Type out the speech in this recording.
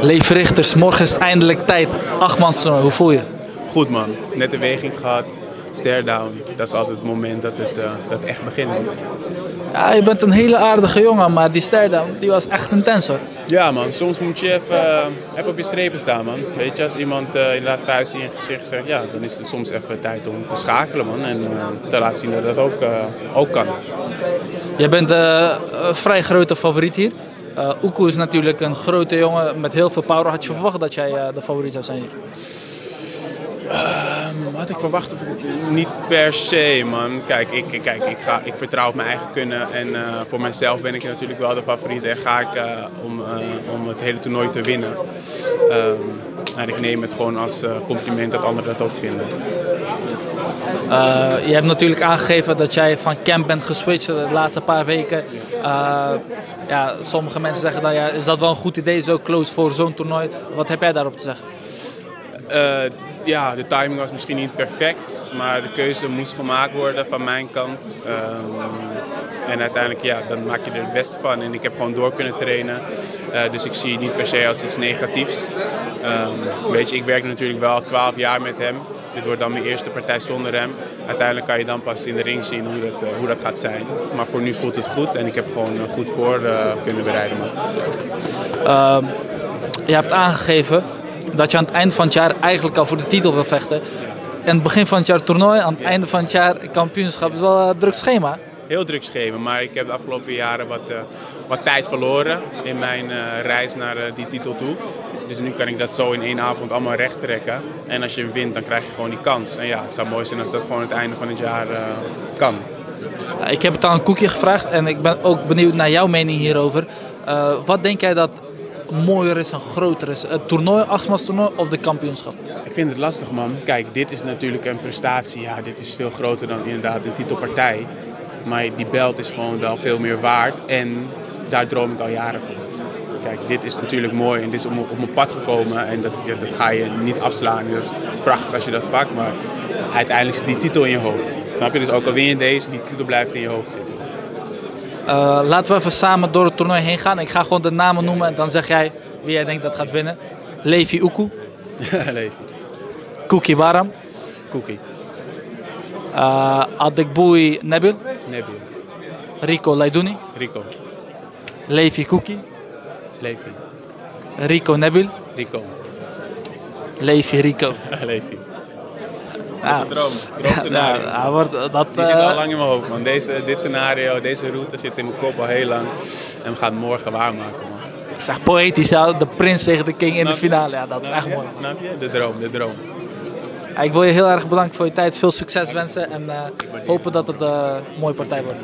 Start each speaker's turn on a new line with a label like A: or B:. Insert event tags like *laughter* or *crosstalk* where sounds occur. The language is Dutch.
A: Leef Richters, morgen is het eindelijk tijd. Achtmans toernooi, hoe voel je?
B: Goed man, net een weging gehad, stare down. Dat is altijd het moment dat het, uh, dat echt begint.
A: Ja, je bent een hele aardige jongen, maar die stare down die was echt intens hoor.
B: Ja man, soms moet je even, uh, even op je strepen staan man. Weet je, als iemand uh, inderdaad vuist in je gezicht zegt, ja, dan is het soms even tijd om te schakelen man. En te laten zien dat dat ook, ook kan.
A: Je bent een vrij grote favoriet hier. Uh, is natuurlijk een grote jongen met heel veel power. Had je verwacht dat jij uh, de favoriet zou zijn?
B: Um, had ik verwacht of niet per se, man. Kijk, ik, kijk, ik, ga, ik vertrouw op mijn eigen kunnen. En uh, voor mijzelf ben ik natuurlijk wel de favoriet. En ga ik om, om het hele toernooi te winnen. Um, en ik neem het gewoon als compliment dat anderen dat ook vinden.
A: Uh, je hebt natuurlijk aangegeven dat jij van camp bent geswitcht de laatste paar weken. Uh, ja, sommige mensen zeggen dan ja, is dat wel een goed idee, zo close voor zo'n toernooi. Wat heb jij daarop te zeggen?
B: Uh, ja, de timing was misschien niet perfect, maar de keuze moest gemaakt worden van mijn kant. Um, en uiteindelijk, ja, dan maak je er het beste van. En ik heb gewoon door kunnen trainen. Dus ik zie het niet per se als iets negatiefs. Um, weet je, ik werk natuurlijk wel 12 jaar met hem. Dit wordt dan mijn eerste partij zonder hem. Uiteindelijk kan je dan pas in de ring zien hoe dat, uh, hoe dat gaat zijn. Maar voor nu voelt het goed en ik heb gewoon uh, goed voor uh, kunnen bereiden.
A: Ehm, je hebt aangegeven dat je aan het eind van het jaar eigenlijk al voor de titel wil vechten. En het begin van het jaar toernooi, aan het einde van het jaar kampioenschap is wel een druk schema.
B: Heel druk schema, maar ik heb de afgelopen jaren wat, wat tijd verloren in mijn reis naar die titel toe. Dus nu kan ik dat zo in één avond allemaal recht trekken. En als je hem wint, dan krijg je gewoon die kans. En ja, het zou mooi zijn als dat gewoon het einde van het jaar uh, kan.
A: Ik heb het aan een koekje gevraagd en ik ben ook benieuwd naar jouw mening hierover. Uh, wat denk jij dat mooier is en groter is? Het toernooi, achtmans toernooi of de kampioenschap?
B: Ik vind het lastig man. Kijk, dit is natuurlijk een prestatie. Ja, dit is veel groter dan inderdaad een titelpartij. Maar die belt is gewoon wel veel meer waard. En daar droom ik al jaren van. Kijk, dit is natuurlijk mooi en dit is op, op mijn pad gekomen en dat, ja, dat ga je niet afslaan. Dat is prachtig als je dat pakt, maar uiteindelijk zit die titel in je hoofd. Snap je? Dus ook al win je deze, die titel blijft in je hoofd zitten.
A: Uh, laten we even samen door het toernooi heen gaan. Ik ga gewoon de namen noemen en dan zeg jij wie jij denkt dat gaat winnen. Levi Uku. *laughs*
B: Levi.
A: Kuki Baram.
B: Kuki.
A: Uh, Adekboui Nebil.
B: Nebil.
A: Rico Leidouni.
B: Rico.
A: Levi Kuki.
B: Levi.
A: Rico Nebil.
B: Rico.
A: Levi Rico. *laughs*
B: Levi. Dat is een droom. Droomscenario.
A: Ja, ja, wordt, dat,
B: Die zit al lang in mijn hoofd, man. Deze, dit scenario, deze route zit in mijn kop al heel lang. En we gaan het morgen waarmaken, man.
A: Ik zeg poëtisch, de prins tegen de king in de finale. Ja, dat is echt mooi.
B: Snap je? De droom, de droom.
A: Ja, ik wil je heel erg bedanken voor je tijd. Veel succes wensen en uh, hopen dat het een mooie partij wordt.